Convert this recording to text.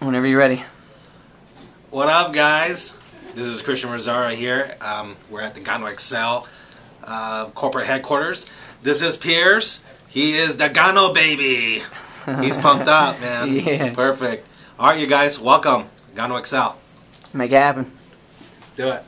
Whenever you're ready. What up, guys? This is Christian Rosario here. Um, we're at the Gano Excel uh, corporate headquarters. This is Pierce. He is the Gano baby. He's pumped up, man. Yeah. Perfect. All right, you guys, welcome. Gano Excel. Make it happen. Let's do it.